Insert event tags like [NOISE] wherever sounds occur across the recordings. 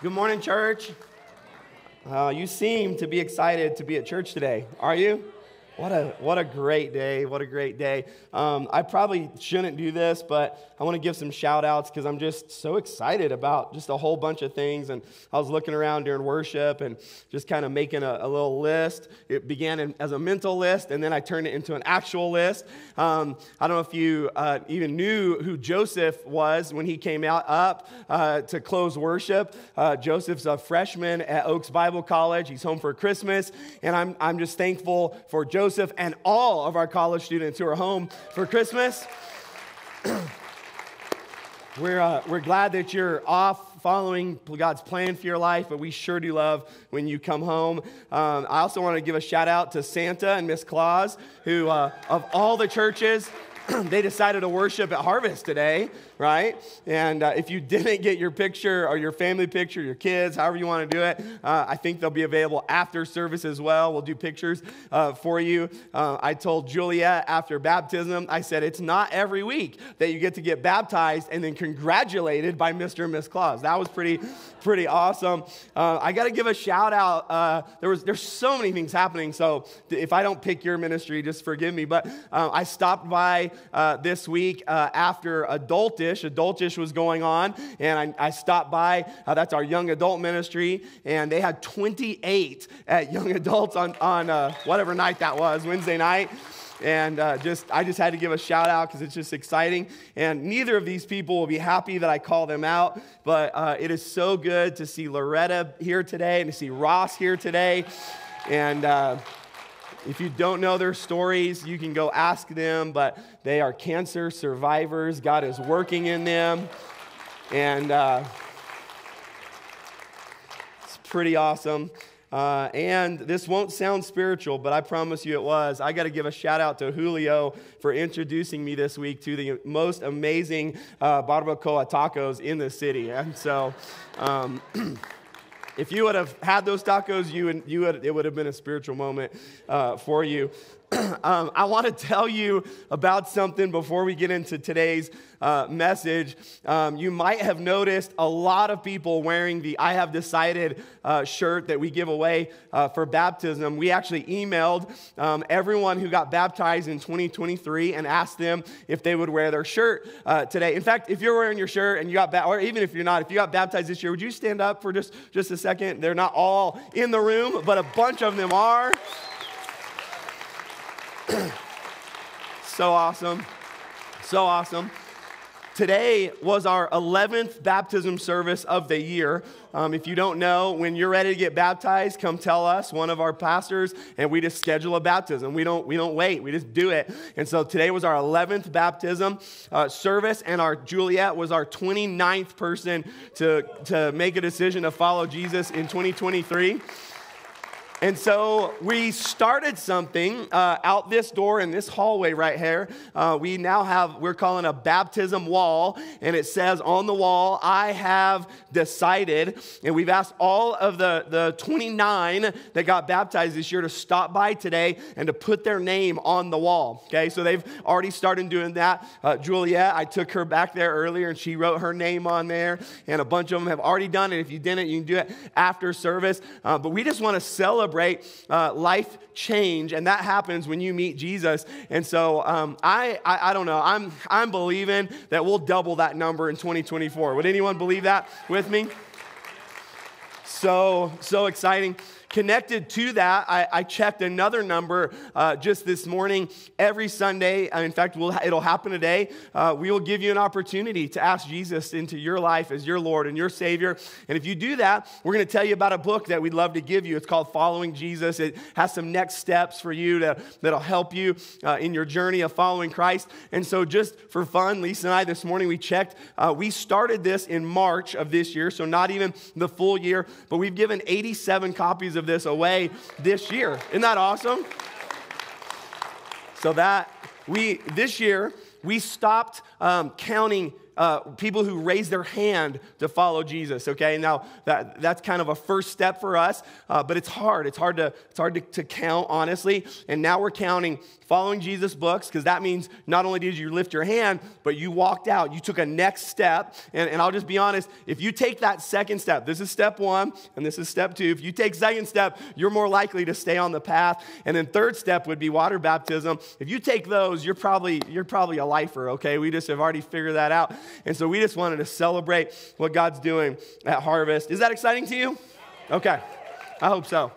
Good morning, church. Uh, you seem to be excited to be at church today. Are you? What a, what a great day. What a great day. Um, I probably shouldn't do this, but I want to give some shout outs because I'm just so excited about just a whole bunch of things. And I was looking around during worship and just kind of making a, a little list. It began in, as a mental list, and then I turned it into an actual list. Um, I don't know if you uh, even knew who Joseph was when he came out up uh, to close worship. Uh, Joseph's a freshman at Oaks Bible College. He's home for Christmas, and I'm, I'm just thankful for Joseph Joseph and all of our college students who are home for Christmas. [CLEARS THROAT] we're, uh, we're glad that you're off following God's plan for your life, but we sure do love when you come home. Um, I also want to give a shout out to Santa and Miss Claus, who, uh, of all the churches, [CLEARS THROAT] they decided to worship at Harvest today, right? And uh, if you [LAUGHS] didn't get your picture or your family picture, your kids, however you want to do it, uh, I think they'll be available after service as well. We'll do pictures uh, for you. Uh, I told Juliet after baptism, I said, it's not every week that you get to get baptized and then congratulated by Mr. and Miss Claus. That was pretty, pretty awesome. Uh, I got to give a shout out. Uh, there was, there's so many things happening. So if I don't pick your ministry, just forgive me. But I stopped by this week after Adultish. Adultish was going on, and I, I stopped by. Uh, that's our young adult ministry, and they had 28 at young adults on, on uh, whatever night that was, Wednesday night and uh, just i just had to give a shout out because it's just exciting and neither of these people will be happy that i call them out but uh, it is so good to see loretta here today and to see ross here today and uh, if you don't know their stories, you can go ask them, but they are cancer survivors. God is working in them. And uh, it's pretty awesome. Uh, and this won't sound spiritual, but I promise you it was. I got to give a shout out to Julio for introducing me this week to the most amazing uh, barbacoa tacos in the city. And so. Um, [CLEARS THROAT] If you would have had those tacos, you, would, you would, it would have been a spiritual moment uh, for you. [CLEARS THROAT] um, I want to tell you about something before we get into today's uh, message. Um, you might have noticed a lot of people wearing the I Have Decided uh, shirt that we give away uh, for baptism. We actually emailed um, everyone who got baptized in 2023 and asked them if they would wear their shirt uh, today. In fact, if you're wearing your shirt and you got, ba- or even if you're not, if you got baptized this year, would you stand up for just, just a second? They're not all in the room, but a bunch of them are. [COUGHS] so awesome. So awesome. Today was our 11th baptism service of the year. Um, if you don't know, when you're ready to get baptized, come tell us, one of our pastors, and we just schedule a baptism. We don't, we don't wait, we just do it. And so today was our 11th baptism uh, service, and our Juliet was our 29th person to, to make a decision to follow Jesus in 2023. And so we started something uh, out this door in this hallway right here. Uh, we now have, we're calling a baptism wall, and it says on the wall, I have decided. And we've asked all of the, the 29 that got baptized this year to stop by today and to put their name on the wall. Okay, so they've already started doing that. Uh, Juliet, I took her back there earlier and she wrote her name on there, and a bunch of them have already done it. If you didn't, you can do it after service. Uh, but we just want to celebrate celebrate uh, life change, and that happens when you meet Jesus. And so um, I, I, I don't know, I'm, I'm believing that we'll double that number in 2024. Would anyone believe that with me? So, so exciting. Connected to that, I, I checked another number uh, just this morning. Every Sunday, uh, in fact, we'll, it'll happen today, uh, we will give you an opportunity to ask Jesus into your life as your Lord and your Savior. And if you do that, we're going to tell you about a book that we'd love to give you. It's called Following Jesus. It has some next steps for you to, that'll help you uh, in your journey of following Christ. And so, just for fun, Lisa and I this morning, we checked. Uh, we started this in March of this year, so not even the full year, but we've given 87 copies of this away this year. Isn't that awesome? So that we this year we stopped um, counting uh, people who raise their hand to follow Jesus, okay? Now, that, that's kind of a first step for us, uh, but it's hard. It's hard, to, it's hard to, to count, honestly. And now we're counting following Jesus books, because that means not only did you lift your hand, but you walked out. You took a next step. And, and I'll just be honest, if you take that second step, this is step one, and this is step two. If you take second step, you're more likely to stay on the path. And then third step would be water baptism. If you take those, you're probably, you're probably a lifer, okay? We just have already figured that out. And so we just wanted to celebrate what God's doing at Harvest. Is that exciting to you? Okay. I hope so.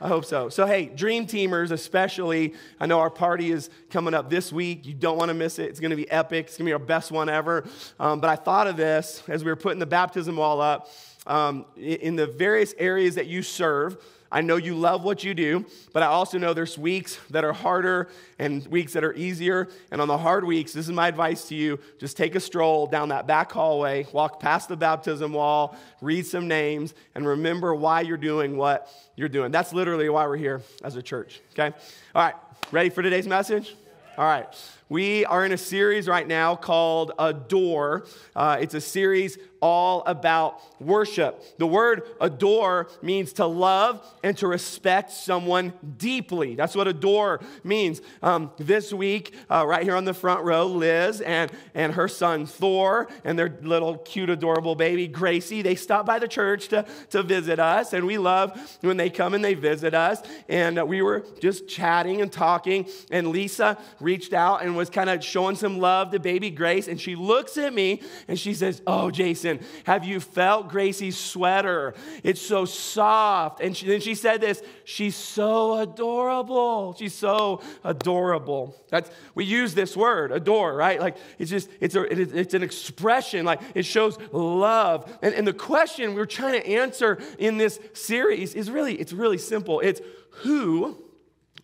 I hope so. So, hey, Dream Teamers, especially, I know our party is coming up this week. You don't want to miss it. It's going to be epic. It's going to be our best one ever. Um, but I thought of this as we were putting the baptism wall up um, in the various areas that you serve. I know you love what you do, but I also know there's weeks that are harder and weeks that are easier. And on the hard weeks, this is my advice to you just take a stroll down that back hallway, walk past the baptism wall, read some names, and remember why you're doing what you're doing. That's literally why we're here as a church, okay? All right, ready for today's message? All right. We are in a series right now called Adore. Uh, it's a series all about worship. The word adore means to love and to respect someone deeply. That's what adore means. Um, this week, uh, right here on the front row, Liz and, and her son Thor and their little cute, adorable baby Gracie, they stopped by the church to, to visit us. And we love when they come and they visit us. And uh, we were just chatting and talking. And Lisa reached out and was kind of showing some love to baby Grace. And she looks at me and she says, Oh, Jason, have you felt Gracie's sweater? It's so soft. And she, then she said this She's so adorable. She's so adorable. That's, we use this word, adore, right? Like it's just, it's, a, it's an expression, like it shows love. And, and the question we're trying to answer in this series is really, it's really simple. It's who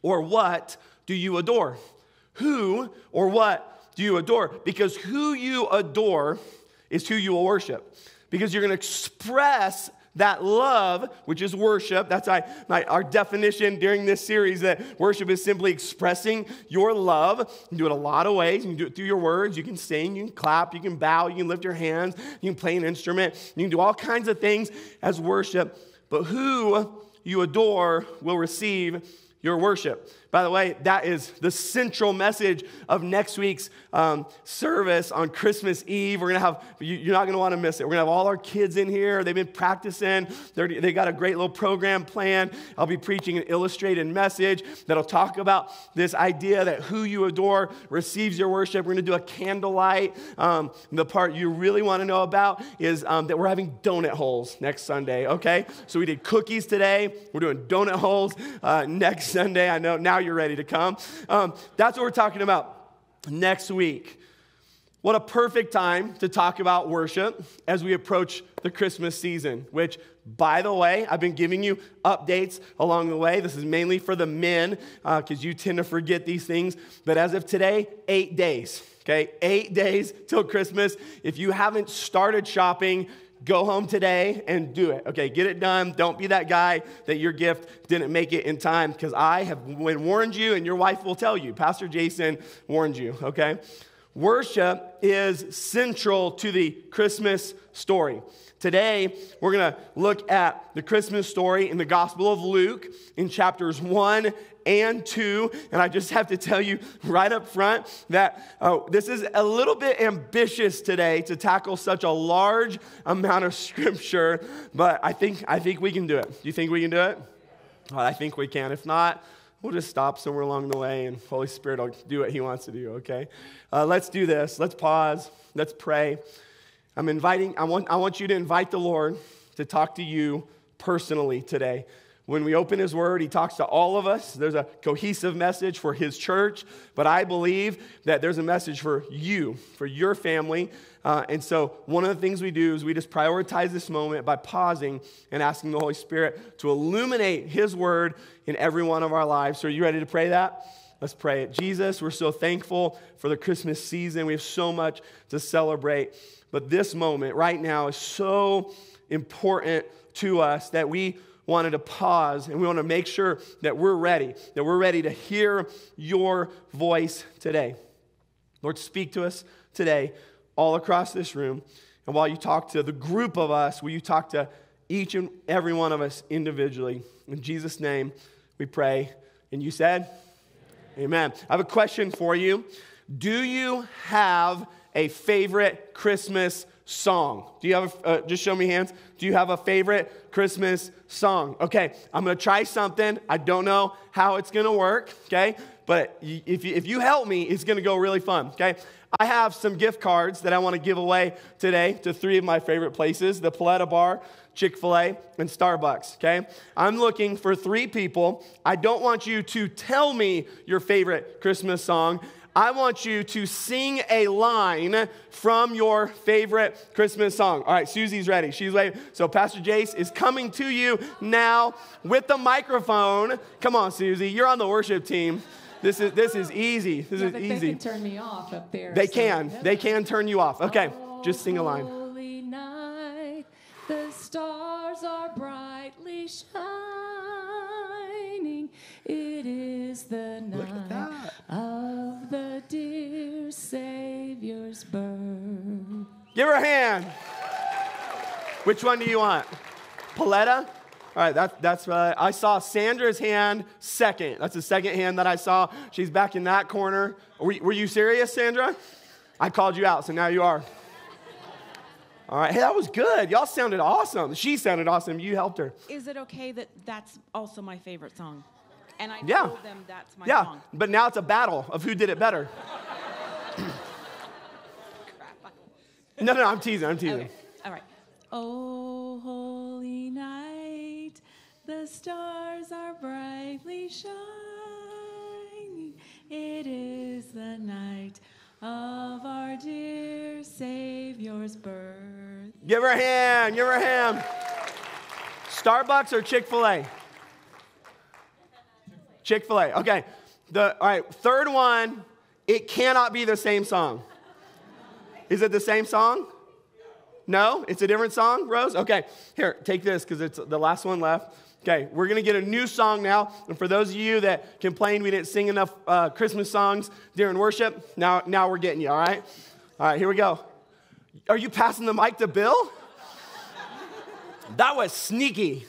or what do you adore? Who or what do you adore? Because who you adore is who you will worship. Because you're going to express that love, which is worship. That's our, our definition during this series that worship is simply expressing your love. You can do it a lot of ways. You can do it through your words. You can sing, you can clap, you can bow, you can lift your hands, you can play an instrument, you can do all kinds of things as worship. But who you adore will receive your worship. By the way, that is the central message of next week's um, service on Christmas Eve. We're going to have, you, are not going to want to miss it. We're going to have all our kids in here. They've been practicing, They're, they got a great little program planned. I'll be preaching an illustrated message that'll talk about this idea that who you adore receives your worship. We're going to do a candlelight. Um, the part you really want to know about is um, that we're having donut holes next Sunday, okay? So we did cookies today. We're doing donut holes uh, next Sunday. I know now you're ready to come. Um, that's what we're talking about next week. What a perfect time to talk about worship as we approach the Christmas season, which, by the way, I've been giving you updates along the way. This is mainly for the men because uh, you tend to forget these things. But as of today, eight days. Okay, eight days till Christmas. If you haven't started shopping, Go home today and do it. Okay, get it done. Don't be that guy that your gift didn't make it in time because I have warned you and your wife will tell you. Pastor Jason warned you, okay? Worship is central to the Christmas story. Today, we're going to look at the Christmas story in the Gospel of Luke in chapters 1 and 2. And I just have to tell you right up front that oh, this is a little bit ambitious today to tackle such a large amount of scripture, but I think, I think we can do it. Do you think we can do it? Well, I think we can. If not, we'll just stop somewhere along the way and Holy Spirit will do what He wants to do, okay? Uh, let's do this. Let's pause. Let's pray. I'm inviting, I want, I want you to invite the Lord to talk to you personally today. When we open His Word, He talks to all of us. There's a cohesive message for His church, but I believe that there's a message for you, for your family. Uh, and so, one of the things we do is we just prioritize this moment by pausing and asking the Holy Spirit to illuminate His Word in every one of our lives. So, are you ready to pray that? Let's pray it. Jesus, we're so thankful for the Christmas season. We have so much to celebrate. But this moment right now is so important to us that we wanted to pause and we want to make sure that we're ready, that we're ready to hear your voice today. Lord, speak to us today. all across this room. And while you talk to the group of us, will you talk to each and every one of us individually? In Jesus' name, we pray. And you said, Amen. I have a question for you. Do you have a favorite Christmas song? Do you have, a, uh, just show me hands. Do you have a favorite Christmas song? Okay, I'm gonna try something. I don't know how it's gonna work, okay? But if you, if you help me, it's gonna go really fun, okay? I have some gift cards that I wanna give away today to three of my favorite places the Paleta Bar, Chick fil A, and Starbucks, okay? I'm looking for three people. I don't want you to tell me your favorite Christmas song. I want you to sing a line from your favorite Christmas song. All right, Susie's ready. She's ready. So Pastor Jace is coming to you now with the microphone. Come on, Susie, you're on the worship team. This is this is easy. This yeah, is but easy. They can turn me off up there. They so- can. They can turn you off. Okay, just sing a line. Holy night, the stars are brightly shining. It is the Look at night Savior's birth. Give her a hand. Which one do you want? Paleta? All right, that, that's right. Uh, I saw Sandra's hand second. That's the second hand that I saw. She's back in that corner. Were, were you serious, Sandra? I called you out, so now you are. All right, hey, that was good. Y'all sounded awesome. She sounded awesome. You helped her. Is it okay that that's also my favorite song? And I Yeah. told them that's my Yeah, song. but now it's a battle of who did it better. [LAUGHS] no, no, I'm teasing. I'm teasing. Okay. All right. Oh, holy night, the stars are brightly shining. It is the night of our dear Savior's birth. Give her a hand. Give her a hand. Starbucks or Chick fil A? Chick fil A. Okay. The, all right. Third one, it cannot be the same song. Is it the same song? No? It's a different song, Rose? Okay. Here, take this because it's the last one left. Okay, we're going to get a new song now. And for those of you that complained we didn't sing enough uh, Christmas songs during worship, now, now we're getting you, all right? All right, here we go. Are you passing the mic to Bill? That was sneaky.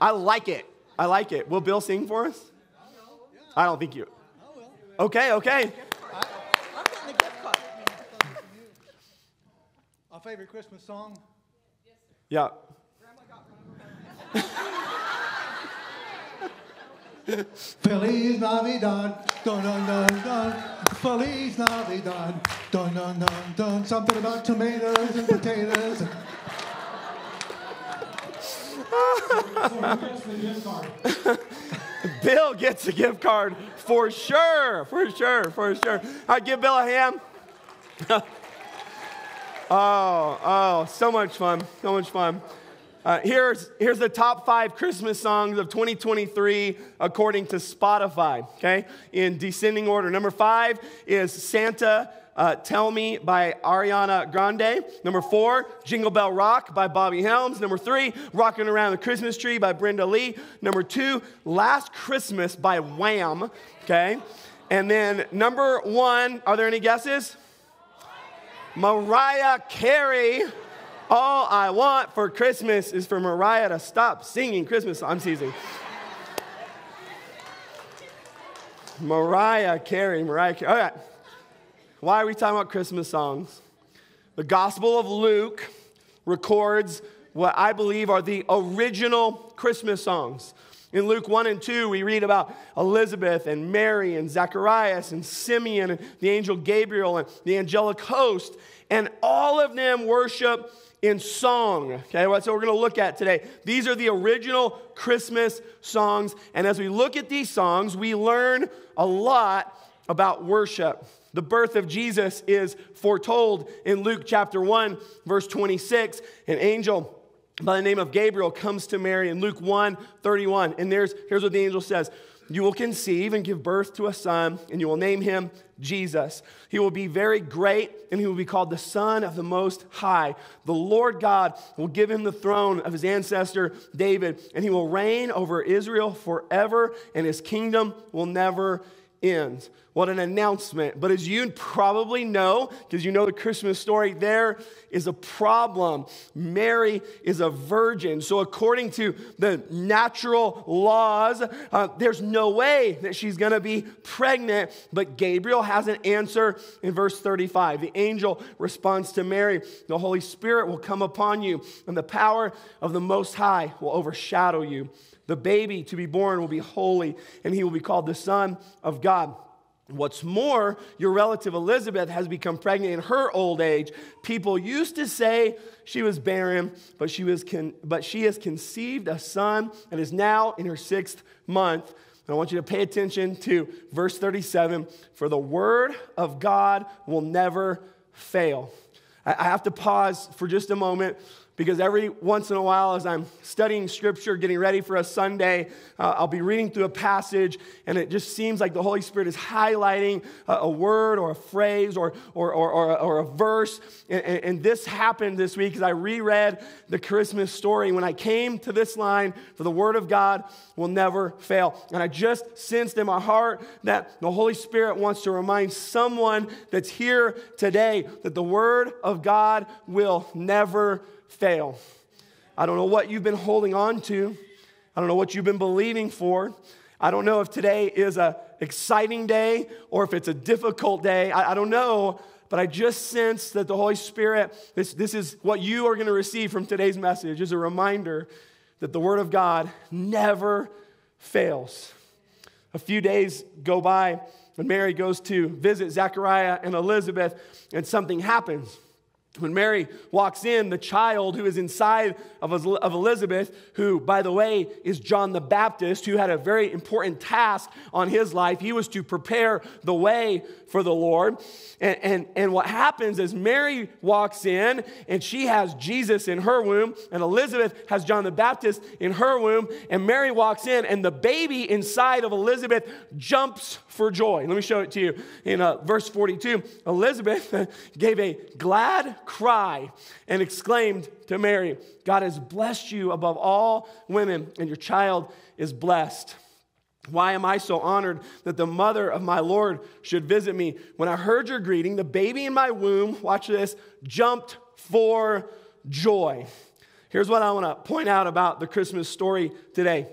I like it. I like it. Will Bill sing for us? I don't think you. Okay, okay. I'm getting a gift card. Our favorite Christmas song? Yeah. Feliz Navidad, dun dun dun dun. Feliz Navidad, dun dun dun dun. Something about tomatoes and potatoes. [LAUGHS] Bill gets a gift card for sure, for sure, for sure. All right, give Bill a hand. [LAUGHS] oh, oh, so much fun, so much fun. Uh, here's, here's the top five Christmas songs of 2023 according to Spotify, okay, in descending order. Number five is Santa uh, Tell Me by Ariana Grande. Number four, Jingle Bell Rock by Bobby Helms. Number three, Rocking Around the Christmas Tree by Brenda Lee. Number two, Last Christmas by Wham, okay. And then number one, are there any guesses? Mariah Carey. All I want for Christmas is for Mariah to stop singing Christmas. I'm teasing. Mariah Carey, Mariah Carey. All right. Why are we talking about Christmas songs? The Gospel of Luke records what I believe are the original Christmas songs. In Luke 1 and 2, we read about Elizabeth and Mary and Zacharias and Simeon and the angel Gabriel and the angelic host, and all of them worship in song. Okay, that's what we're going to look at today. These are the original Christmas songs, and as we look at these songs, we learn a lot about worship. The birth of Jesus is foretold in Luke chapter 1, verse 26. An angel by the name of Gabriel comes to Mary in Luke 1 31. And there's, here's what the angel says You will conceive and give birth to a son, and you will name him Jesus. He will be very great, and he will be called the Son of the Most High. The Lord God will give him the throne of his ancestor David, and he will reign over Israel forever, and his kingdom will never ends. What an announcement. But as you probably know, because you know the Christmas story, there is a problem. Mary is a virgin. So, according to the natural laws, uh, there's no way that she's going to be pregnant. But Gabriel has an answer in verse 35. The angel responds to Mary The Holy Spirit will come upon you, and the power of the Most High will overshadow you. The baby to be born will be holy, and he will be called the Son of God. What's more, your relative Elizabeth has become pregnant in her old age. People used to say she was barren, but she, was con- but she has conceived a son and is now in her sixth month. And I want you to pay attention to verse 37 for the word of God will never fail. I I have to pause for just a moment because every once in a while, as I'm studying scripture, getting ready for a Sunday, uh, I'll be reading through a passage, and it just seems like the Holy Spirit is highlighting a, a word or a phrase or, or, or, or, or a verse. And, and, and this happened this week as I reread the Christmas story. When I came to this line, for the word of God will never fail. And I just sensed in my heart that the Holy Spirit wants to remind someone that's here today that the word of God will never fail. I don't know what you've been holding on to. I don't know what you've been believing for. I don't know if today is a exciting day or if it's a difficult day. I, I don't know, but I just sense that the Holy Spirit, this, this is what you are going to receive from today's message, is a reminder that the Word of God never fails. A few days go by, and Mary goes to visit Zechariah and Elizabeth, and something happens. When Mary walks in, the child who is inside of Elizabeth, who, by the way, is John the Baptist, who had a very important task on his life, he was to prepare the way for the Lord. And, and, and what happens is Mary walks in and she has Jesus in her womb, and Elizabeth has John the Baptist in her womb, and Mary walks in, and the baby inside of Elizabeth jumps for joy. Let me show it to you in uh, verse 42. Elizabeth [LAUGHS] gave a glad cry and exclaimed to Mary, God has blessed you above all women, and your child is blessed. Why am I so honored that the mother of my Lord should visit me? When I heard your greeting, the baby in my womb, watch this, jumped for joy. Here's what I want to point out about the Christmas story today.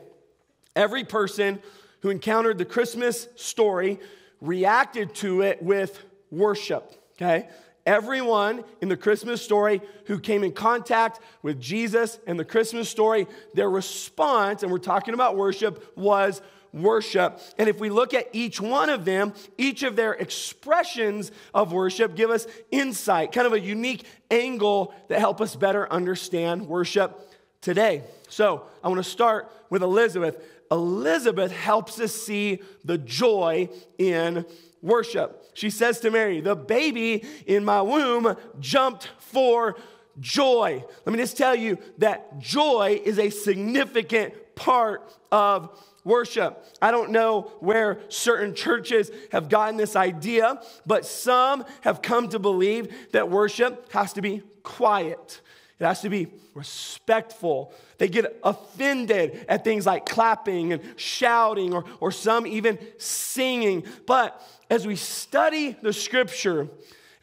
Every person who encountered the Christmas story reacted to it with worship, okay? Everyone in the Christmas story who came in contact with Jesus and the Christmas story, their response, and we're talking about worship, was worship. And if we look at each one of them, each of their expressions of worship give us insight, kind of a unique angle that help us better understand worship today. So I want to start with Elizabeth. Elizabeth helps us see the joy in worship. She says to Mary, The baby in my womb jumped for joy. Let me just tell you that joy is a significant part of worship. I don't know where certain churches have gotten this idea, but some have come to believe that worship has to be quiet. It has to be respectful. They get offended at things like clapping and shouting, or, or some even singing. But as we study the scripture,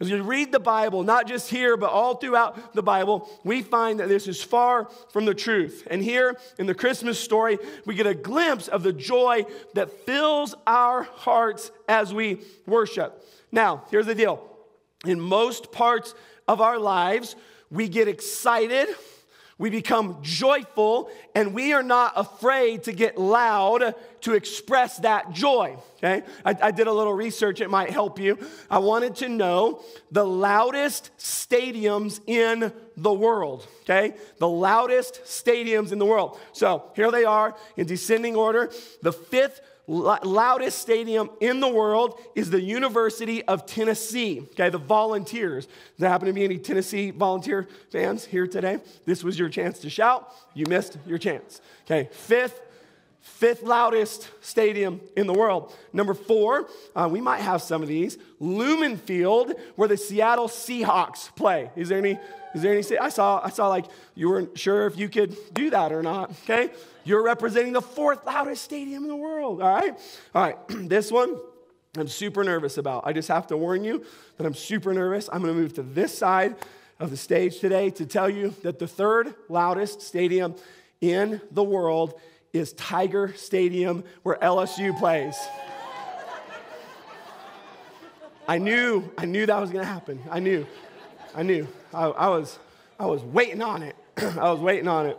as we read the Bible, not just here, but all throughout the Bible, we find that this is far from the truth. And here in the Christmas story, we get a glimpse of the joy that fills our hearts as we worship. Now, here's the deal in most parts of our lives, we get excited we become joyful, and we are not afraid to get loud to express that joy. Okay? I, I, did a little research, it might help you. I wanted to know the loudest stadiums in the world. Okay? The loudest stadiums in the world. So here they are in descending order. The fifth loudest stadium in the world is the University of Tennessee. Okay, the Volunteers. Does there happen to be any Tennessee volunteer fans here today? This was your chance to shout. You missed your chance. Okay, fifth. Fifth loudest stadium in the world. Number four, uh, we might have some of these. Lumen Field, where the Seattle Seahawks play. Is there any? Is there any? I saw. I saw like you weren't sure if you could do that or not. Okay, you're representing the fourth loudest stadium in the world, all right? All right, [CLEARS THROAT] this one I'm super nervous about. I just have to warn you that I'm super nervous. I'm going to move to this side of the stage today to tell you that the third loudest stadium in the world is Tiger Stadium, where LSU plays. I knew, I knew that was to happen. I knew, I knew. I, I, was, I was waiting on it. [CLEARS THROAT] I was waiting on it.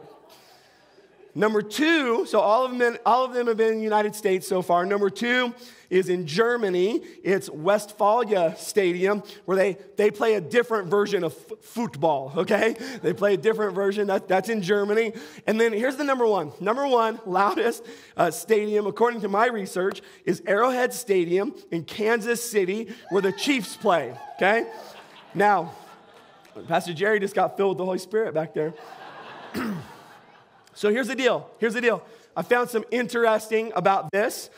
Number two, so all of, them, all of them have been in the United States so far. Number two is in Germany. It's Westfalia Stadium, where they, they play a different version of f- football, okay? They play a different version. That, that's in Germany. And then here's the number one. Number one loudest uh, stadium, according to my research, is Arrowhead Stadium in Kansas City, where the Chiefs play, okay? Now, Pastor Jerry just got filled with the Holy Spirit back there. [CLEARS THROAT] So here's the deal. Here's the deal. I found some interesting about this.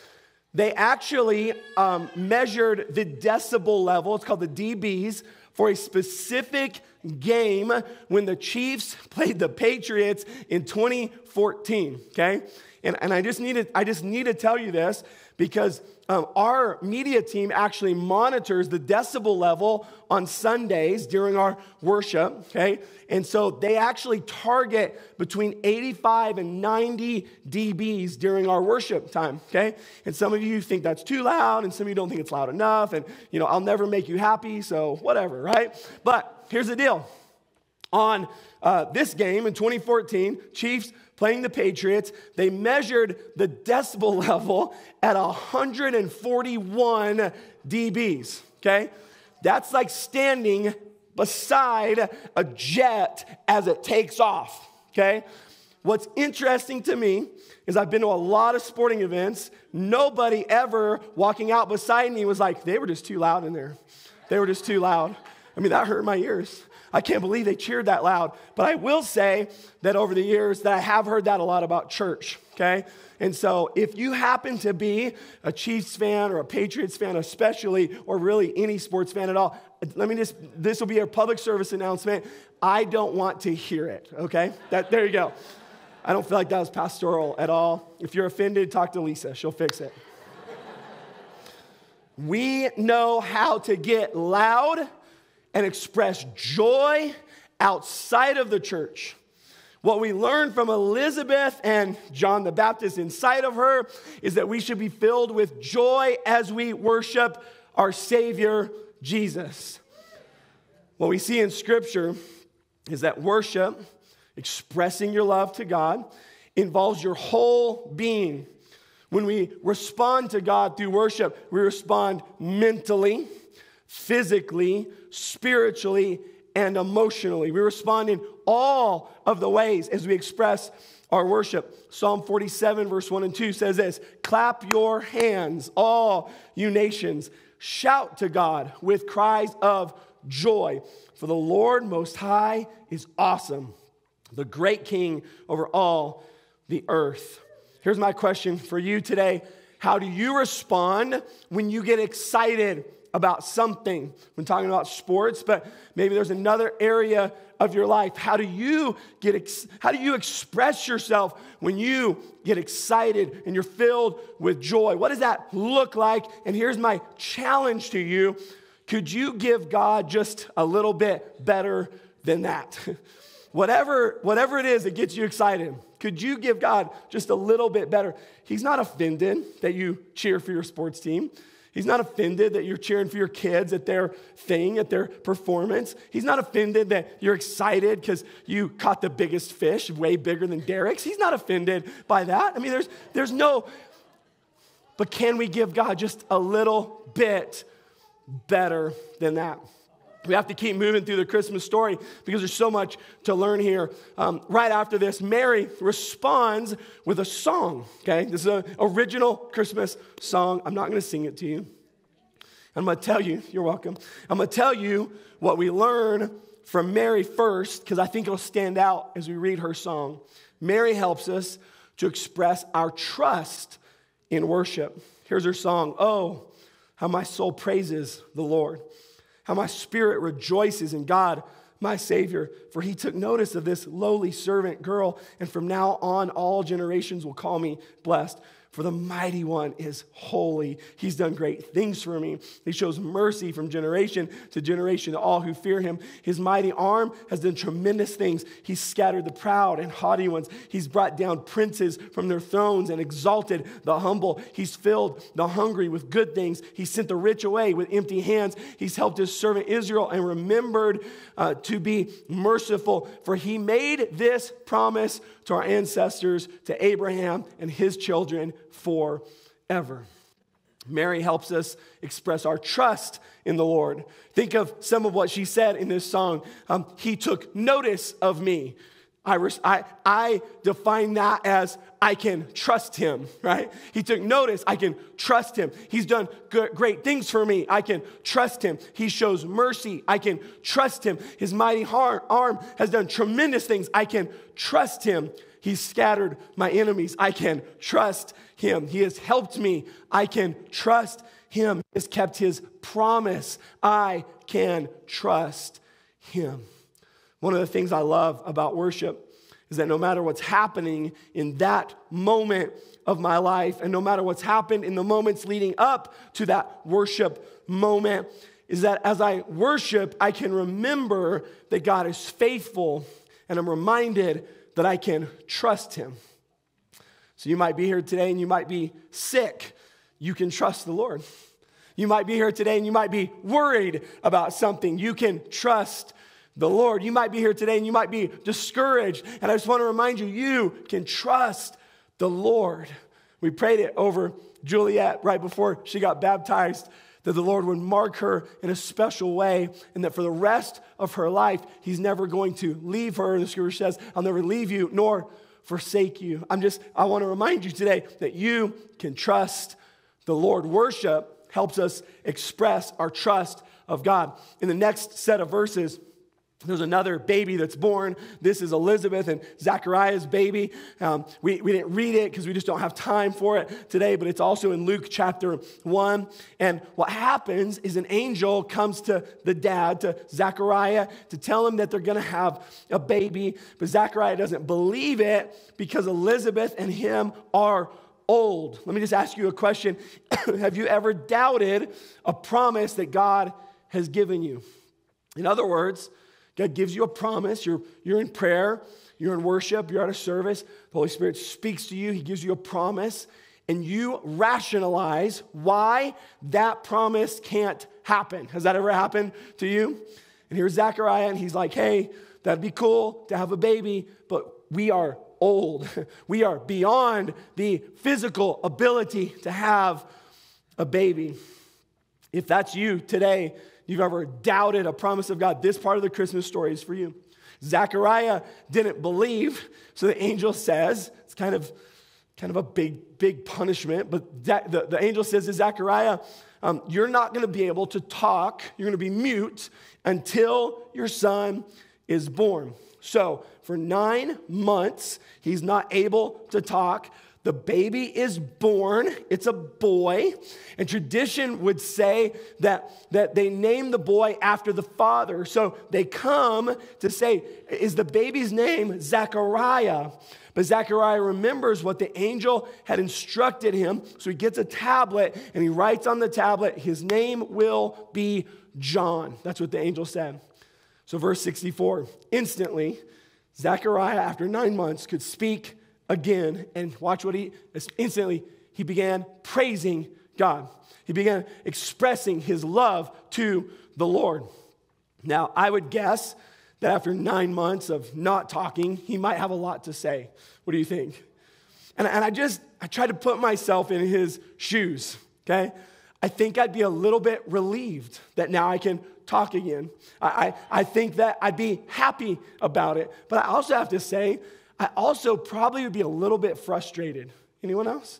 They actually um, measured the decibel level, it's called the dBs, for a specific game when the Chiefs [LAUGHS] played the Patriots in 2014, okay? And, and I, just need to, I just need to tell you this because um, our media team actually monitors the decibel level on Sundays during our worship, okay? And so they actually target between 85 and 90 dBs during our worship time, okay? And some of you think that's too loud, and some of you don't think it's loud enough, and you know, I'll never make you happy, so whatever, right? But here's the deal. On uh, this game in 2014, Chiefs playing the Patriots, they measured the decibel [LAUGHS] level at 141 dBs, okay? That's like standing beside a jet as it takes off, okay? What's interesting to me is I've been to a lot of sporting events. Nobody ever walking out beside me was like, they were just too loud in there. They were just too loud. I mean, that hurt my ears. I can't believe they cheered that loud. But I will say that over the years that I have heard that a lot about church, okay? And so if you happen to be a Chiefs fan or a Patriots fan especially or really any sports fan at all, let me just this will be a public service announcement. I don't want to hear it, okay? That there you go. I don't feel like that was pastoral at all. If you're offended, talk to Lisa. She'll fix it. we know how to get loud and express joy outside of the church. What we learn from Elizabeth and John the Baptist inside of her is that we should be filled with joy as we worship our Savior Jesus. What we see in Scripture is that worship, expressing your love to God, involves your whole being. When we respond to God through worship, we respond mentally, physically, spiritually, and emotionally. We respond in all of the ways as we express our worship. Psalm 47, verse 1 and 2 says this Clap your hands, all you nations. Shout to God with cries of joy. For the Lord Most High is awesome, the great King over all the earth. Here's my question for you today How do you respond when you get excited? About something when talking about sports, but maybe there's another area of your life. How do you get ex- how do you express yourself when you get excited and you're filled with joy? What does that look like? And here's my challenge to you. Could you give God just a little bit better than that? [LAUGHS] whatever, whatever it is that gets you excited, could you give God just a little bit better? He's not offended that you cheer for your sports team. He's not offended that you're cheering for your kids at their thing, at their performance. He's not offended that you're excited because you caught the biggest fish, way bigger than Derek's. He's not offended by that. I mean, there's, there's no, but can we give God just a little bit better than that? We have to keep moving through the Christmas story because there's so much to learn here. Um, right after this, Mary responds with a song. Okay, this is an original Christmas song. I'm not going to sing it to you. I'm going to tell you, you're welcome. I'm going to tell you what we learn from Mary first because I think it'll stand out as we read her song. Mary helps us to express our trust in worship. Here's her song Oh, how my soul praises the Lord how my spirit rejoices in God, my Savior, for he took notice of this lowly servant girl, and from now on all generations will call me blessed. For the mighty one is holy. He's done great things for me. He shows mercy from generation to generation to all who fear him. His mighty arm has done tremendous things. He's scattered the proud and haughty ones. He's brought down princes from their thrones and exalted the humble. He's filled the hungry with good things. He sent the rich away with empty hands. He's helped his servant Israel and remembered uh, to be merciful. For he made this promise to our ancestors, to Abraham and his children forever. Mary helps us express our trust in the Lord. Think of some of what she said in this song. Um, he took notice of me. I, I, I define that as I can trust him, [LAUGHS] right? He took notice. I can trust him. He's done good, great things for me. I can trust him. He shows mercy. I can trust him. His mighty arm has done tremendous things. I can trust him. He's scattered my enemies. I can trust him. He has helped me. I can trust him. He has kept his promise. I can trust him. One of the things I love about worship is that no matter what's happening in that moment of my life, and no matter what's happened in the moments leading up to that worship moment, is that as I worship, I can remember that God is faithful, and I'm reminded that I can trust Him. So you might be here today and you might be sick. You can trust the Lord. You might be here today and you might be worried about something. You can trust the Lord. You might be here today and you might be discouraged. And I just want to remind you, you can trust the Lord. We prayed it over Juliet right before she got baptized that the Lord would mark her in a special way and that for the rest of her life, He's never going to leave her. The scripture says, I'll never leave you nor forsake you. I'm just, I want to remind you today that you can trust the Lord. Worship helps us express our trust of God. In the next set of verses, there's another baby that's born. This is Elizabeth and Zachariah's baby. Um, we, we didn't read it because we just don't have time for it today, but it's also in Luke chapter 1. And what happens is an angel comes to the dad, to Zachariah, to tell him that they're going to have a baby. But Zachariah doesn't believe it because Elizabeth and him are old. Let me just ask you a question [COUGHS] Have you ever doubted a promise that God has given you? In other words, God gives you a promise. You're, you're in prayer, you're in worship, you're at a service. The Holy Spirit speaks to you, He gives you a promise, and you rationalize why that promise can't happen. Has that ever happened to you? And here's Zechariah, and he's like, hey, that'd be cool to have a baby, but we are old. [LAUGHS] We are beyond the physical ability to have a baby. If that's you today, you've ever doubted a promise of God, this part of the Christmas story is for you. Zechariah didn't believe, so the angel says, it's kind of, kind of a big, big punishment, but the, the angel says to Zechariah, um, You're not going to be able to talk, you're going to be mute until your son is born. So, for nine months, he's not able to talk. The baby is born, it's a boy. And tradition would say that, that they name the boy after the father. So they come to say, Is the baby's name Zechariah? But Zechariah remembers what the angel had instructed him. So he gets a tablet and he writes on the tablet, His name will be John. That's what the angel said. So, verse 64 instantly, Zechariah, after nine months, could speak again. And watch what he instantly, he began praising God. He began expressing his love to the Lord. Now, I would guess that after nine months of not talking, he might have a lot to say. What do you think? And, and I just, I tried to put myself in his shoes, okay? I think I'd be a little bit relieved that now I can talk again. I, I, I think that I'd be happy about it. But I also have to say, I also probably would be a little bit frustrated. Anyone else?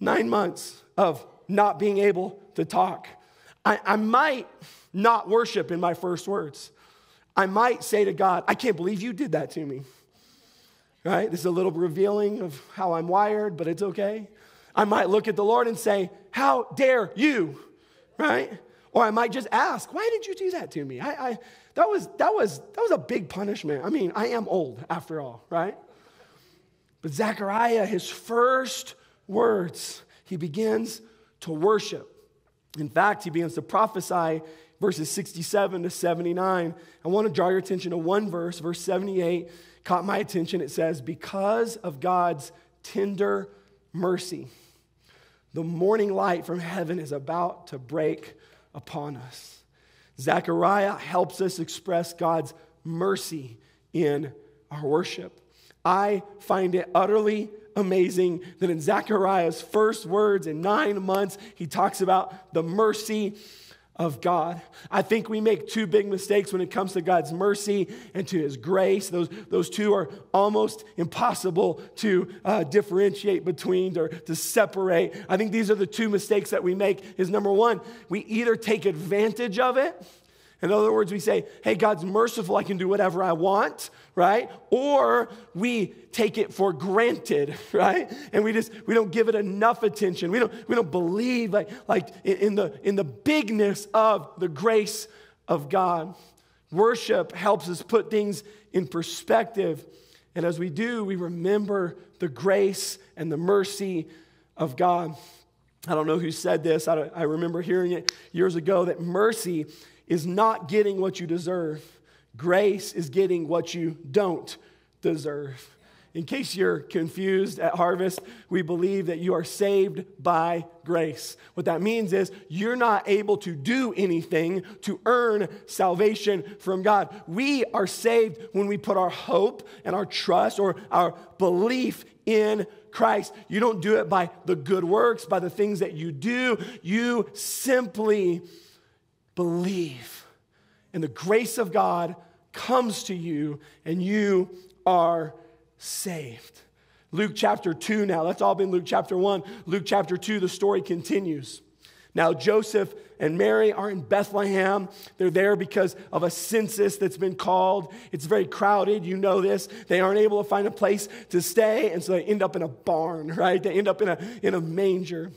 Nine months of not being able to talk. I, I might not worship in my first words. I might say to God, I can't believe you did that to me. Right? This is a little revealing of how I'm wired, but it's okay. I might look at the Lord and say, How dare you? Right? Or I might just ask, Why did you do that to me? I, I that was that was that was a big punishment. I mean, I am old after all, right? But Zechariah, his first words. He begins to worship. In fact, he begins to prophesy verses 67 to 79. I want to draw your attention to one verse, verse 78 caught my attention. It says, Because of God's tender mercy, the morning light from heaven is about to break upon us. Zechariah helps us express God's mercy in our worship. I find it utterly amazing that in Zechariah's first words in nine months, he talks about the mercy of God. I think we make two big mistakes when it comes to God's mercy and to His grace. Those, those two are almost impossible to uh, differentiate between or to separate. I think these are the two mistakes that we make is number one, we either take advantage of it in other words, we say, hey, God's merciful, I can do whatever I want, right? Or we take it for granted, [LAUGHS] right? And we just, we don't give it enough attention. We don't, we don't believe like, like in, the, in the bigness of the grace of God. Worship helps us put things in perspective. And as we do, we remember the grace and the mercy of God. I don't know who said this. I, I remember hearing it years ago that mercy is not getting what you deserve, grace is getting what you don't deserve. In case you're confused at Harvest, we believe that you are saved by grace. What that means is you're not able to do anything to earn salvation from God. We are saved when we put our hope and our trust or our belief in Christ. You don't do it by the good works, by the things that you do. You simply believe. And the grace of God comes to you, and you are saved. Luke chapter 2 now. That's all been Luke chapter 1. Luke chapter 2, the story continues. Now, Joseph and Mary are in Bethlehem. They're there because of a census that's been called. It's very crowded. You know this. They aren't able to find a place to stay, and so they end up in a barn, right? They end up in a, in a manger.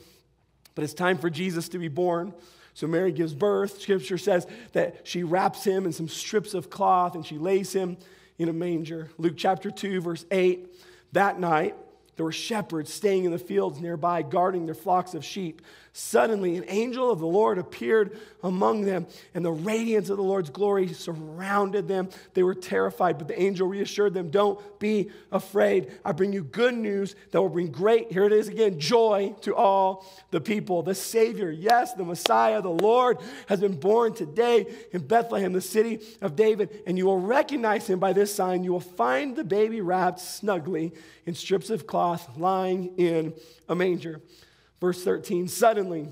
But it's time for Jesus to be born. So Mary gives birth. Scripture says that she wraps him in some strips of cloth and she lays him in a manger. Luke chapter 2, verse 8. That night, there were shepherds staying in the fields nearby, guarding their flocks of sheep. Suddenly, an angel of the Lord appeared among them, and the radiance of the Lord's glory surrounded them. They were terrified, but the angel reassured them Don't be afraid. I bring you good news that will bring great, here it is again, joy to all the people. The Savior, yes, the Messiah, the Lord, has been born today in Bethlehem, the city of David, and you will recognize him by this sign. You will find the baby wrapped snugly in strips of cloth, lying in a manger. Verse 13 Suddenly,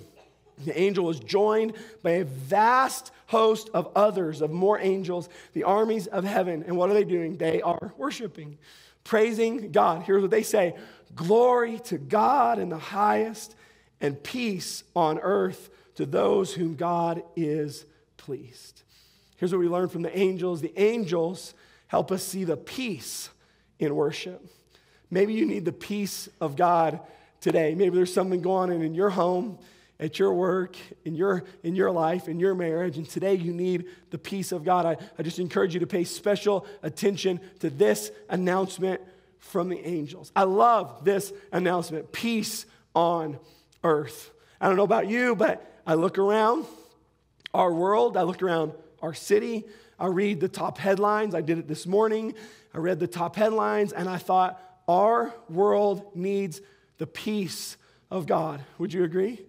the angel was joined by a vast host of others, of more angels, the armies of heaven. And what are they doing? They are worshiping, praising God. Here's what they say Glory to God in the highest, and peace on earth to those whom God is pleased. Here's what we learn from the angels the angels help us see the peace in worship. Maybe you need the peace of God today. Maybe there's something going on in your home, at your work, in your, in your life, in your marriage, and today you need the peace of God. I, I just encourage you to pay special attention to this announcement from the angels. I love this announcement peace on earth. I don't know about you, but I look around our world, I look around our city, I read the top headlines. I did it this morning. I read the top headlines, and I thought, our world needs the peace of God. Would you agree?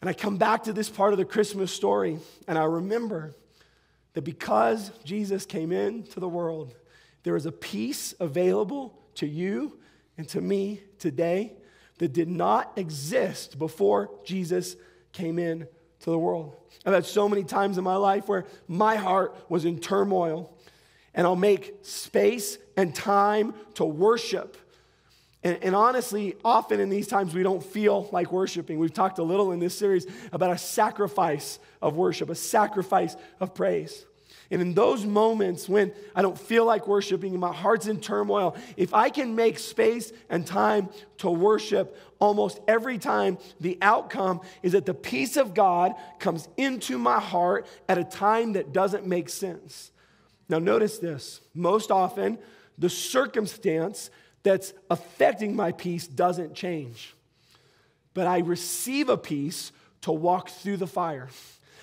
And I come back to this part of the Christmas story, and I remember that because Jesus came into the world, there is a peace available to you and to me today that did not exist before Jesus came in to the world. I've had so many times in my life where my heart was in turmoil, and I'll make space and time to worship and, and, honestly, often in these times, we don't feel like worshiping. We've talked a little in this series about a sacrifice of worship, a sacrifice of praise. And in those moments when I don't feel like worshiping and my heart's in turmoil, if I can make space and time to worship, almost every time the outcome is that the peace of God comes into my heart at a time that doesn't make sense. Now, notice this most often, the circumstance that's affecting my peace doesn't change. But I receive a peace to walk through the fire.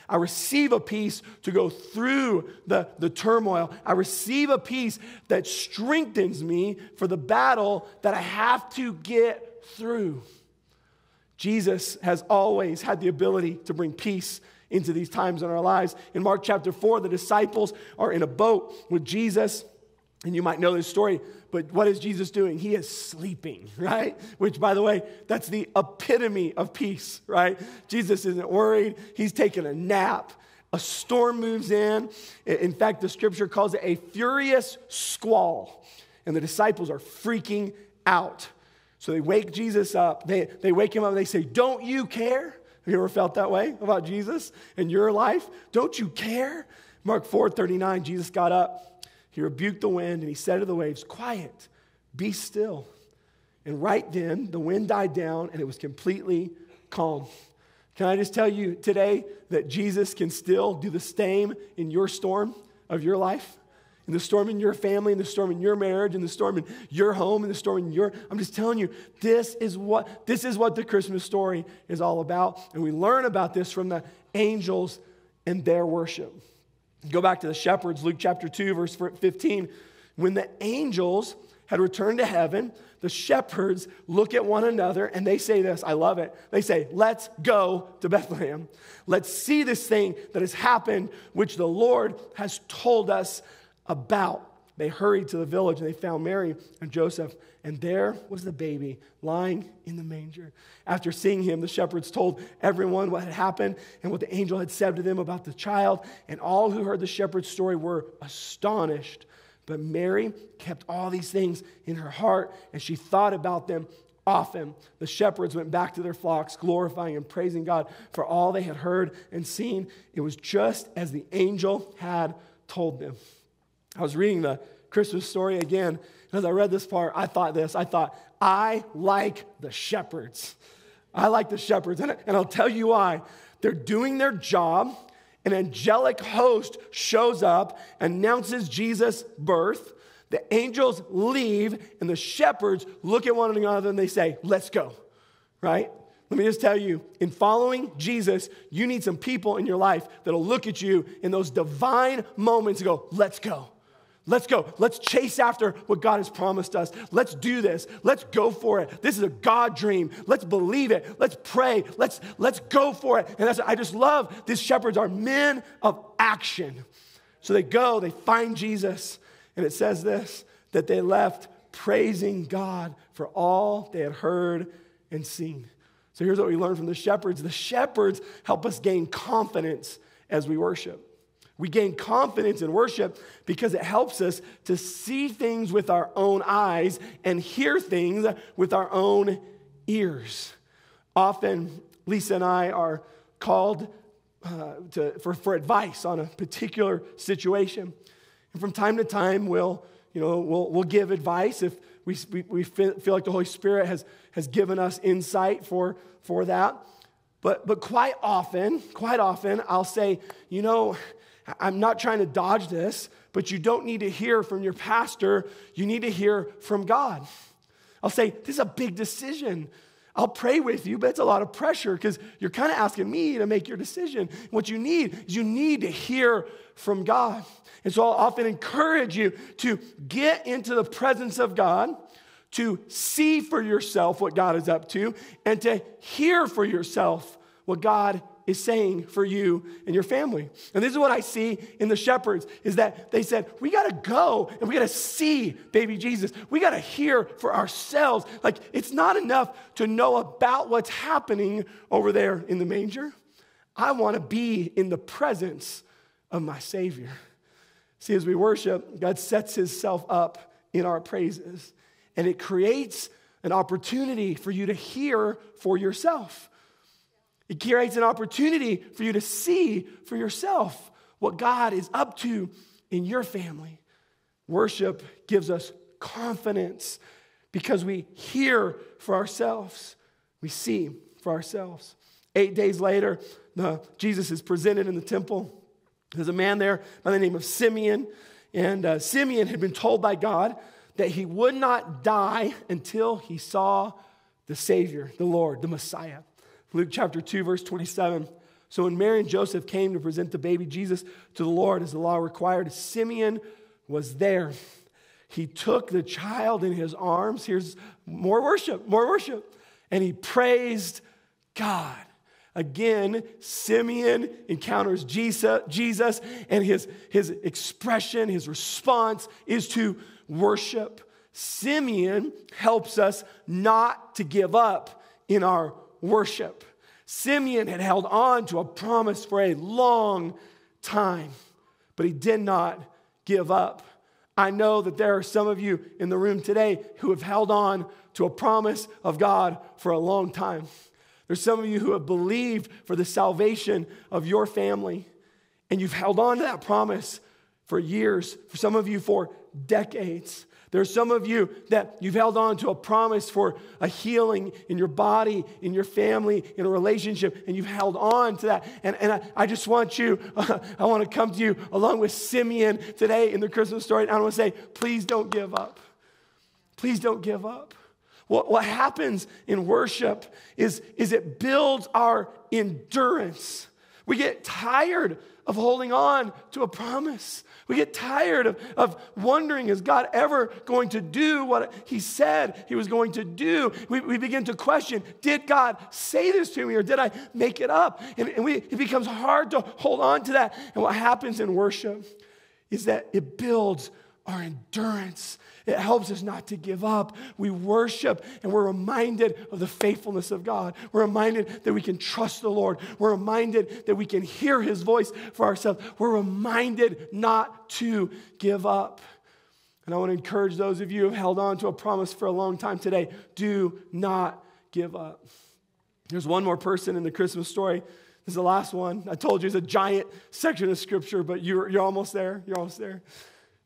I receive a peace to go through the, the turmoil. I receive a peace that strengthens me for the battle that I have to get through. Jesus has always had the ability to bring peace into these times in our lives. In Mark chapter 4, the disciples are in a boat with Jesus. And you might know this story, but what is Jesus doing? He is sleeping, [LAUGHS] right? Which, by the way, that's the epitome of peace, right? Jesus isn't worried, he's taking a nap. A storm moves in. In fact, the scripture calls it a furious squall. And the disciples are freaking out. So they wake Jesus up. They, they wake him up and they say, Don't you care? Have you ever felt that way about Jesus in your life? Don't you care? Mark 4 39, Jesus got up he rebuked the wind and he said to the waves, Quiet, be still. And right then, the wind died down and it was completely calm. Can I just tell you today that Jesus can still do the same in your storm of your life? In the storm in your family, in the storm in your marriage, in the storm in your home, in the storm in your I'm just telling you, this is what this is what the Christmas story is all about. And we learn about this from the angels and their worship. Go back to the shepherds, Luke chapter 2, verse 15. When the angels had returned to heaven, the shepherds look at one another and they say this. I love it. They say, Let's go to Bethlehem. Let's see this thing that has happened, which the Lord has told us about. They hurried to the village and they found Mary and Joseph, and there was the baby lying in the manger. After seeing him, the shepherds told everyone what had happened and what the angel had said to them about the child, and all who heard the shepherd's story were astonished. But Mary kept all these things in her heart, and she thought about them often. The shepherds went back to their flocks, glorifying and praising God for all they had heard and seen. It was just as the angel had told them. I was reading the Christmas story again. And as I read this part, I thought this I thought, I like the shepherds. I like the shepherds. And, and I'll tell you why. They're doing their job. An angelic host shows up, announces Jesus' birth. The angels leave, and the shepherds look at one another and they say, Let's go, right? Let me just tell you, in following Jesus, you need some people in your life that'll look at you in those divine moments and go, Let's go. Let's go. Let's chase after what God has promised us. Let's do this. Let's go for it. This is a God dream. Let's believe it. Let's pray. Let's, let's go for it. And that's, I just love these shepherds are men of action. So they go, they find Jesus, and it says this that they left praising God for all they had heard and seen. So here's what we learn from the shepherds the shepherds help us gain confidence as we worship. We gain confidence in worship because it helps us to see things with our own eyes and hear things with our own ears. Often, Lisa and I are called uh, to, for, for advice on a particular situation. And from time to time, we'll, you know, we'll, we'll give advice if we, we, we feel like the Holy Spirit has, has given us insight for, for that. But, but quite often, quite often, I'll say, you know, I'm not trying to dodge this, but you don't need to hear from your pastor. You need to hear from God. I'll say, This is a big decision. I'll pray with you, but it's a lot of pressure because you're kind of asking me to make your decision. What you need is you need to hear from God. And so I'll often encourage you to get into the presence of God, to see for yourself what God is up to, and to hear for yourself what God is saying for you and your family. And this is what I see in the shepherds is that they said, we got to go and we got to see baby Jesus. We got to hear for ourselves. Like it's not enough to know about what's happening over there in the manger. I want to be in the presence of my Savior. See, as we worship, God sets Himself up in our praises, and it creates an opportunity for you to hear for yourself. It creates an opportunity for you to see for yourself what God is up to in your family. Worship gives us confidence because we hear for ourselves, we see for ourselves. Eight days later, the, Jesus is presented in the temple. There's a man there by the name of Simeon, and uh, Simeon had been told by God that he would not die until he saw the Savior, the Lord, the Messiah. Luke chapter 2, verse 27. So when Mary and Joseph came to present the baby Jesus to the Lord as the law required, Simeon was there. He took the child in his arms. Here's more worship, more worship. And he praised God. Again, Simeon encounters Jesus, and his, his expression, his response is to worship. Simeon helps us not to give up in our worship. Simeon had held on to a promise for a long time, but he did not give up. I know that there are some of you in the room today who have held on to a promise of God for a long time. There's some of you who have believed for the salvation of your family, and you've held on to that promise for years, for some of you for decades. There's some of you that you've held on to a promise for a healing in your body, in your family, in a relationship, and you've held on to that. And, and I, I just want you, uh, [LAUGHS] I want to come to you along with Simeon today in the Christmas story. And I want to say, please don't give up. Please don't give up. What, what happens in worship is, is it builds our endurance. We get tired of holding on to a promise. We get tired of, of wondering, is God ever going to do what He said He was going to do? We, we begin to question, did God say this to me or did I make it up? And, and we, it becomes hard to hold on to that. And what happens in worship is that it builds our endurance. It helps us not to give up. We worship and we're reminded of the faithfulness of God. We're reminded that we can trust the Lord. We're reminded that we can hear his voice for ourselves. We're reminded not to give up. And I want to encourage those of you who have held on to a promise for a long time today do not give up. There's one more person in the Christmas story. This is the last one. I told you it's a giant section of scripture, but you're, you're almost there. You're almost there.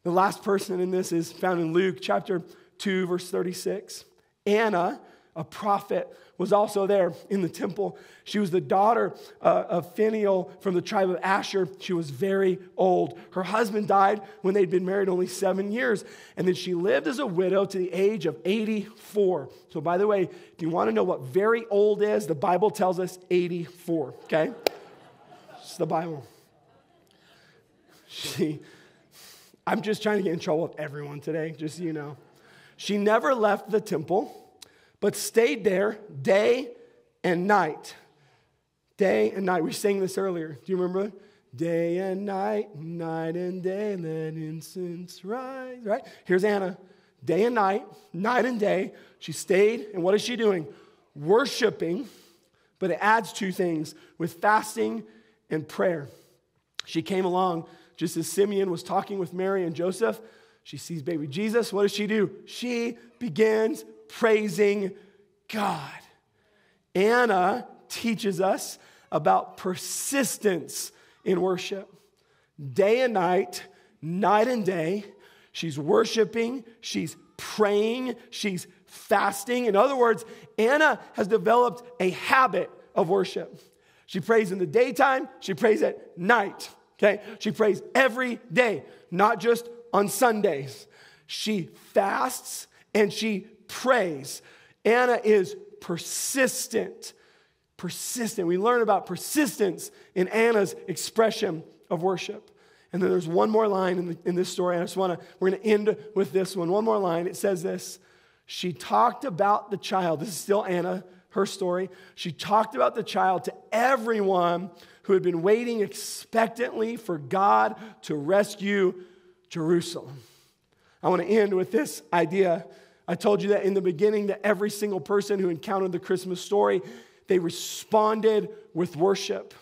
The last person in this is found in Luke chapter 2, verse 36. Anna, a prophet, was also there in the temple. She was the daughter uh, of Phanuel from the tribe of Asher. She was very old. Her husband died when they'd been married only seven years, and then she lived as a widow to the age of 84. So, by the way, if you want to know what very old is, the Bible tells us 84, okay? It's the Bible. She I'm just trying to get in trouble with everyone today, just so you know. She never left the temple, but stayed there day and night. Day and night. We sang this earlier. Do you remember? Day and night, night and day, let incense rise. Right? Here's Anna. Day and night, night and day. She stayed, and what is she doing? Worshiping, but it adds two things with fasting and prayer. She came along just as Simeon was talking with Mary and Joseph, she sees baby Jesus. What does she do? She begins praising God. Anna teaches us about persistence in worship. Day and night, night and day, she's worshiping, she's praying, she's fasting. In other words, Anna has developed a habit of worship. She prays in the daytime, she prays at night. Okay? She prays every day, not just on Sundays. She fasts and she prays. Anna is persistent. Persistent. We learn about persistence in Anna's expression of worship. And then there's one more line in, the, in this story. I just want to, we're going to end with this one. One more line. It says this She talked about the child. This is still Anna, her story. She talked about the child to everyone who had been waiting expectantly for God to rescue Jerusalem. I want to end with this idea. I told you that in the beginning that every single person who encountered the Christmas story, they responded with worship.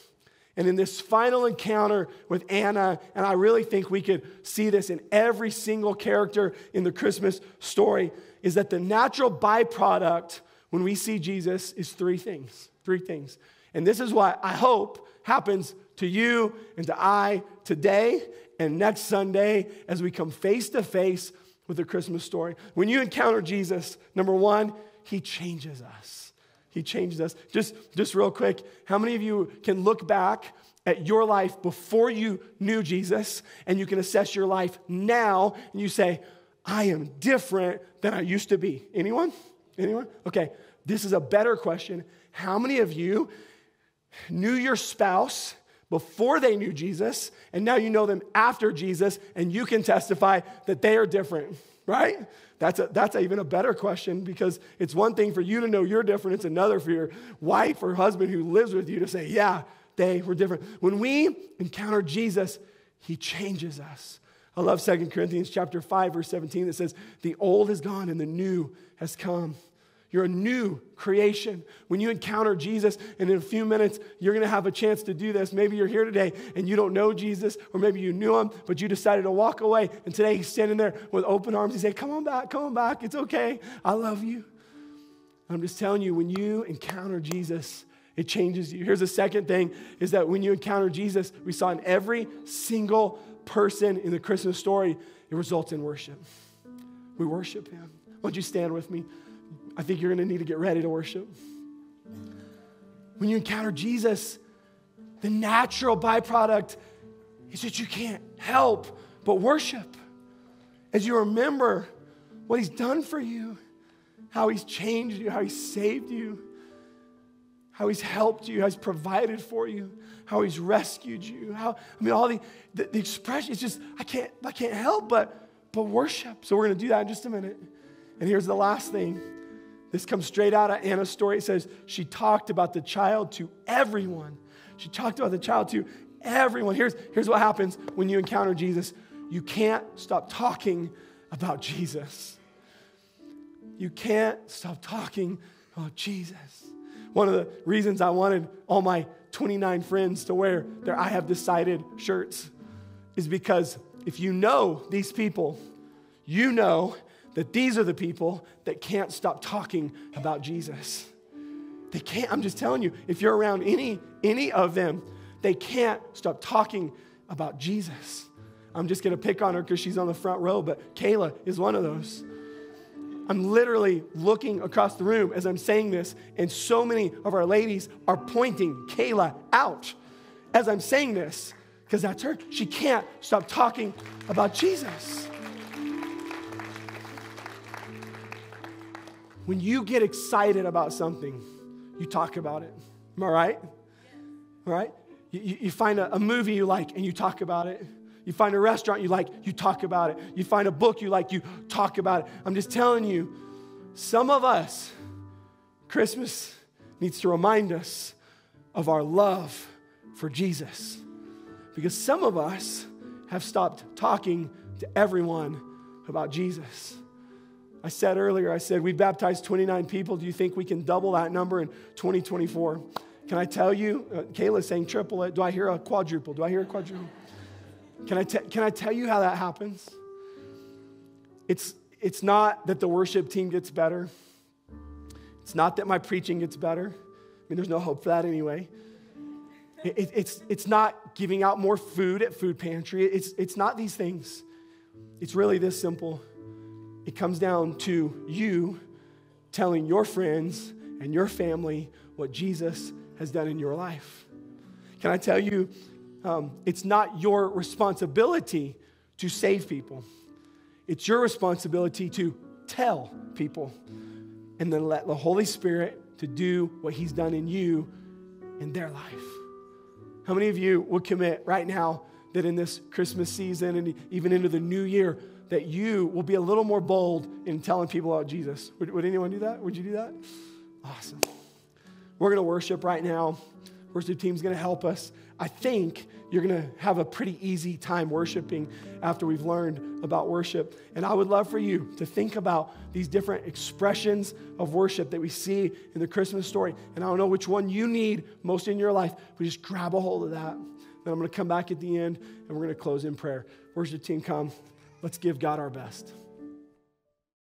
And in this final encounter with Anna, and I really think we could see this in every single character in the Christmas story, is that the natural byproduct when we see Jesus is three things. Three things. And this is why I hope happens to you and to I today and next Sunday as we come face to face with the Christmas story. When you encounter Jesus, number one, he changes us. He changes us. Just, just real quick, how many of you can look back at your life before you knew Jesus and you can assess your life now and you say, I am different than I used to be. Anyone? Anyone? Okay, this is a better question. How many of you knew your spouse before they knew Jesus, and now you know them after Jesus, and you can testify that they are different, right? That's, a, that's a, even a better question because it's one thing for you to know you're different, it's another for your wife or husband who lives with you to say, yeah, they were different. When we encounter Jesus, he changes us. I love 2 Corinthians chapter 5, verse 17 that says, The old is gone and the new has come. You're a new creation. When you encounter Jesus, and in a few minutes, you're going to have a chance to do this. Maybe you're here today and you don't know Jesus, or maybe you knew him, but you decided to walk away. And today he's standing there with open arms. He said, Come on back, come on back. It's okay. I love you. I'm just telling you, when you encounter Jesus, it changes you. Here's the second thing is that when you encounter Jesus, we saw in every single person in the Christmas story, it results in worship. We worship him. Why don't you stand with me? I think you're going to need to get ready to worship. When you encounter Jesus, the natural byproduct is that you can't help but worship. As you remember what he's done for you, how he's changed you, how he's saved you, how he's helped you, how he's provided for you, how he's rescued you. How I mean, all the, the, the expression is just I can't I can't help but but worship. So we're going to do that in just a minute. And here's the last thing. This comes straight out of Anna's story. It says she talked about the child to everyone. She talked about the child to everyone. Here's, here's what happens when you encounter Jesus you can't stop talking about Jesus. You can't stop talking about Jesus. One of the reasons I wanted all my 29 friends to wear their I have decided shirts is because if you know these people, you know that these are the people that can't stop talking about Jesus. They can't, I'm just telling you, if you're around any, any of them, they can't stop talking about Jesus. I'm just gonna pick on her because she's on the front row, but Kayla is one of those. I'm literally looking across the room as I'm saying this, and so many of our ladies are pointing Kayla out as I'm saying this, because that's her. She can't stop talking about Jesus. When you get excited about something, you talk about it. Am I right? All right? You, you find a, a movie you like and you talk about it. You find a restaurant you like, you talk about it. You find a book you like, you talk about it. I'm just telling you, some of us, Christmas needs to remind us of our love for Jesus. Because some of us have stopped talking to everyone about Jesus. I said earlier, I said, we baptized 29 people. Do you think we can double that number in 2024? Can I tell you? Uh, Kayla's saying triple it. Do I hear a quadruple? Do I hear a quadruple? Can I, te- can I tell you how that happens? It's, it's not that the worship team gets better. It's not that my preaching gets better. I mean, there's no hope for that anyway. It, it's, it's not giving out more food at food pantry. It's, it's not these things. It's really this simple. It comes down to you telling your friends and your family what Jesus has done in your life. Can I tell you, um, it's not your responsibility to save people, it's your responsibility to tell people and then let the Holy Spirit to do what He's done in you in their life. How many of you would commit right now that in this Christmas season and even into the new year, that you will be a little more bold in telling people about Jesus. Would, would anyone do that? Would you do that? Awesome. We're going to worship right now. Worship team's going to help us. I think you're going to have a pretty easy time worshiping after we've learned about worship. And I would love for you to think about these different expressions of worship that we see in the Christmas story. And I don't know which one you need most in your life, but just grab a hold of that. Then I'm going to come back at the end and we're going to close in prayer. Worship team, come. Let's give God our best.